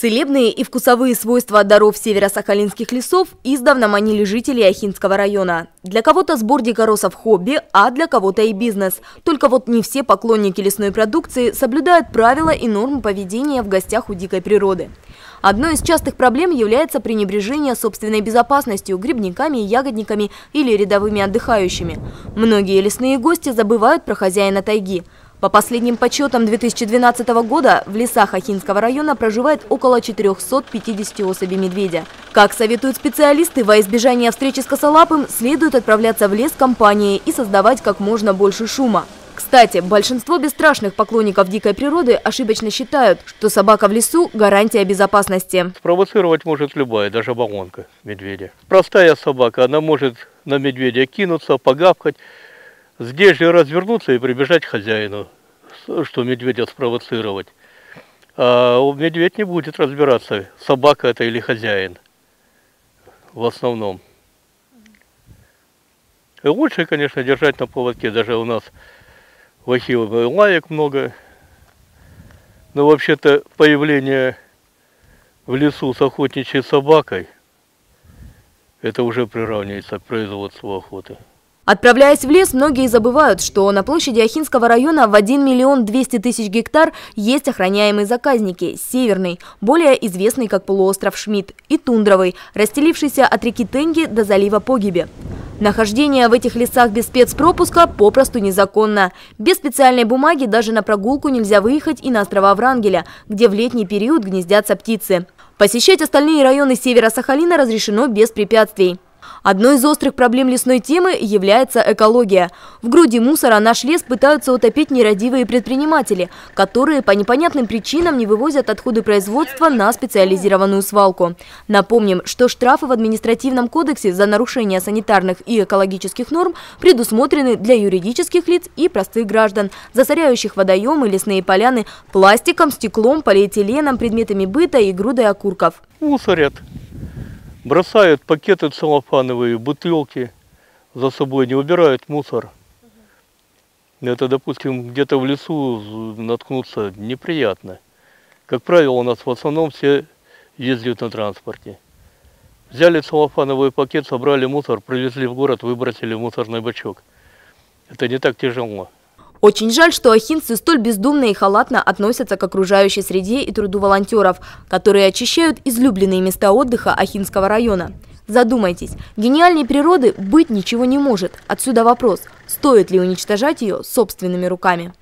Целебные и вкусовые свойства даров северо-сахалинских лесов издавна манили жителей Ахинского района. Для кого-то сбор дикоросов – хобби, а для кого-то и бизнес. Только вот не все поклонники лесной продукции соблюдают правила и нормы поведения в гостях у дикой природы. Одной из частых проблем является пренебрежение собственной безопасностью, грибниками, ягодниками или рядовыми отдыхающими. Многие лесные гости забывают про хозяина тайги – по последним подсчетам 2012 года в лесах Ахинского района проживает около 450 особей медведя. Как советуют специалисты, во избежание встречи с косолапым следует отправляться в лес компанией и создавать как можно больше шума. Кстати, большинство бесстрашных поклонников дикой природы ошибочно считают, что собака в лесу – гарантия безопасности. Спровоцировать может любая, даже баллонка медведя. Простая собака, она может на медведя кинуться, погавкать, Здесь же развернуться и прибежать к хозяину, что медведя спровоцировать. А медведь не будет разбираться, собака это или хозяин. В основном. И лучше, конечно, держать на поводке. Даже у нас в Ахиллове лаек много. Но вообще-то появление в лесу с охотничьей собакой, это уже приравнивается к производству охоты. Отправляясь в лес, многие забывают, что на площади Ахинского района в 1 миллион 200 тысяч гектар есть охраняемые заказники – Северный, более известный как полуостров Шмидт, и Тундровый, расстелившийся от реки Тенги до залива Погиби. Нахождение в этих лесах без спецпропуска попросту незаконно. Без специальной бумаги даже на прогулку нельзя выехать и на острова Врангеля, где в летний период гнездятся птицы. Посещать остальные районы севера Сахалина разрешено без препятствий. Одной из острых проблем лесной темы является экология. В груди мусора наш лес пытаются утопить нерадивые предприниматели, которые по непонятным причинам не вывозят отходы производства на специализированную свалку. Напомним, что штрафы в административном кодексе за нарушение санитарных и экологических норм предусмотрены для юридических лиц и простых граждан, засоряющих водоемы, лесные поляны пластиком, стеклом, полиэтиленом, предметами быта и грудой окурков. Мусорят бросают пакеты целлофановые, бутылки за собой, не убирают мусор. Это, допустим, где-то в лесу наткнуться неприятно. Как правило, у нас в основном все ездят на транспорте. Взяли целлофановый пакет, собрали мусор, привезли в город, выбросили в мусорный бачок. Это не так тяжело. Очень жаль, что ахинцы столь бездумно и халатно относятся к окружающей среде и труду волонтеров, которые очищают излюбленные места отдыха Ахинского района. Задумайтесь, гениальной природы быть ничего не может. Отсюда вопрос, стоит ли уничтожать ее собственными руками.